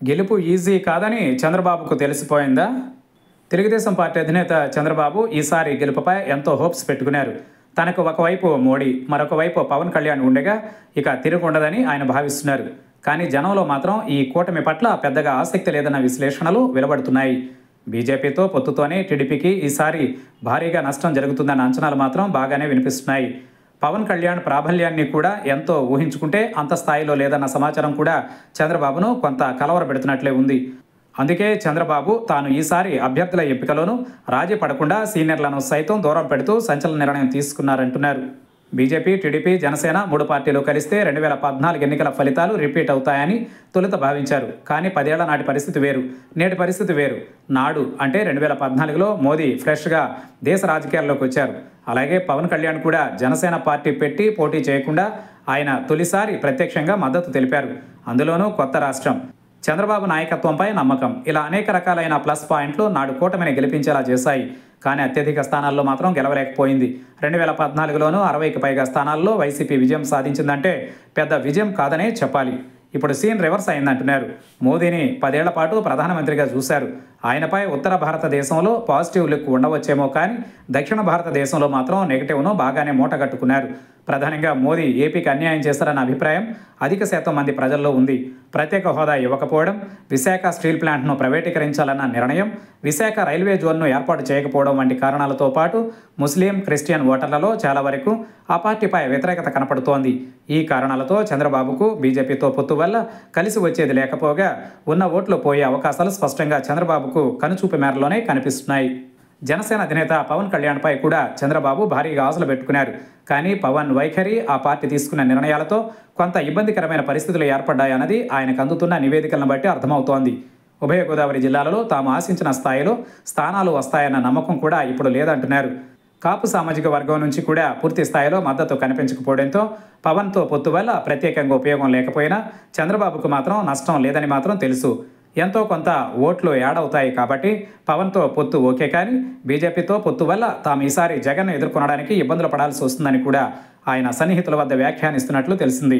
గెలుపు ఈజీ కాదని చంద్రబాబుకు తెలిసిపోయిందా? తెలుగుదేశం పార్టీ అధినేత చంద్రబాబు ఈసారి గెలుపుపై ఎంతో హోప్స్ పెట్టుకున్నారు. తనకు ఒకవైపు మోడీ మరొక వైపు పవన్ కళ్యాణ్ ఉండగా ఇక తిరుగుండదని ఆయన భావిస్తున్నారు. కానీ జనంలో మాత్రం ఈ కూటమి పట్ల పెద్దగా ఆసక్తి లేదన్న విశ్లేషణలు వెలువడుతున్నాయి. బీజేపీతో పొత్తుతోనే టీడీపీకి ఈసారి భారీగా నష్టం జరుగుతుందన్న అంచనాలు మాత్రం బాగానే వినిపిస్తున్నాయి. పవన్ కళ్యాణ్ ప్రాబల్యాన్ని కూడా ఎంతో ఊహించుకుంటే అంత స్థాయిలో లేదన్న సమాచారం కూడా చంద్రబాబును కొంత కలవరపెడుతున్నట్లే ఉంది. అందుకే చంద్రబాబు తాను ఈసారి అభ్యర్థుల ఎంపికలోనూ రాజీ పడకుండా సీనియర్లను సైతం దూరం పెడుతూ సంచలన నిర్ణయం తీసుకున్నారంటున్నారు. బీజేపీ టీడీపీ జనసేన మూడు పార్టీలు కలిస్తే రెండు వేల పద్నాలుగు ఎన్నికల ఫలితాలు రిపీట్ అవుతాయని తొలుత భావించారు. కానీ పదేళ్ళ నాటి పరిస్థితి వేరు. నేటి పరిస్థితి వేరు. నాడు అంటే రెండు వేల పద్నాలుగులో మోదీ ఫ్రెష్గా దేశ రాజకీయాల్లోకి వచ్చారు. అలాగే పవన్ కళ్యాణ్ కూడా జనసేన పార్టీ పెట్టి పోటీ చేయకుండా ఆయన తొలిసారి ప్రత్యక్షంగా మద్దతు తెలిపారు. అందులోనూ కొత్త రాష్ట్రం. చంద్రబాబు నాయకత్వంపై నమ్మకం. ఇలా అనేక రకాలైన ప్లస్ పాయింట్లు నాడు కూటమిని గెలిపించేలా చేశాయి. కానీ అత్యధిక స్థానాల్లో మాత్రం గెలవలేకపోయింది. రెండు వేల పద్నాలుగులోనూ అరవైకి పైగా స్థానాల్లో వైసీపీ విజయం సాధించిందంటే పెద్ద విజయం కాదనే చెప్పాలి. ఇప్పుడు సీన్ రివర్స్ అయిందంటున్నారు. మోదీని పదేళ్ళ పాటు ప్రధానమంత్రిగా చూశారు. ఆయనపై ఉత్తర భారతదేశంలో పాజిటివ్ లుక్ ఉండవచ్చేమో కానీ దక్షిణ భారతదేశంలో మాత్రం నెగిటివ్ను బాగానే మూటగట్టుకున్నారు. ప్రధానంగా మోదీ ఏపీకి అన్యాయం చేస్తారన్న అభిప్రాయం అధిక శాతం మంది ప్రజల్లో ఉంది. ప్రత్యేక హోదా ఇవ్వకపోవడం విశాఖ స్టీల్ ప్లాంట్ను ప్రైవేటీకరించాలన్న నిర్ణయం విశాఖ రైల్వే జోన్ను ఏర్పాటు చేయకపోవడం వంటి కారణాలతో పాటు ముస్లిం క్రిస్టియన్ ఓటర్లలో చాలా వరకు ఆ పార్టీపై వ్యతిరేకత కనపడుతోంది. ఈ కారణాలతో చంద్రబాబుకు బీజేపీతో పొత్తు వల్ల కలిసి వచ్చేది లేకపోగా ఉన్న ఓట్లు పోయే అవకాశాలు స్పష్టంగా చంద్రబాబుకు కనుచూపు మేరలోనే కనిపిస్తున్నాయి. జనసేన అధినేత పవన్ కళ్యాణ్పై కూడా చంద్రబాబు భారీగా ఆశలు పెట్టుకున్నారు. కానీ పవన్ వైఖరి ఆ పార్టీ తీసుకున్న నిర్ణయాలతో కొంత ఇబ్బందికరమైన పరిస్థితులు ఏర్పడ్డాయన్నది ఆయనకు అందుతున్న నివేదికలను బట్టి అర్థమవుతోంది. ఉభయ గోదావరి జిల్లాలలో తాము ఆశించిన స్థాయిలో స్థానాలు వస్తాయన్న నమ్మకం కూడా ఇప్పుడు లేదంటున్నారు. కాపు సామాజిక వర్గం నుంచి కూడా పూర్తి స్థాయిలో మద్దతు కనిపించకపోవడంతో పవన్తో పొత్తు వల్ల ప్రత్యేకంగా ఉపయోగం లేకపోయినా చంద్రబాబుకు మాత్రం నష్టం లేదని మాత్రం తెలుసు. ఎంతో కొంత ఓట్లు యాడ్ అవుతాయి కాబట్టి పవన్తో పొత్తు ఓకే కానీ బీజేపీతో పొత్తు వల్ల తాము ఈసారి జగన్ ఎదుర్కొనడానికి ఇబ్బందులు పడాల్సి వస్తుందని కూడా ఆయన సన్నిహితుల వద్ద వ్యాఖ్యానిస్తున్నట్లు తెలిసింది.